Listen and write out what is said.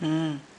嗯。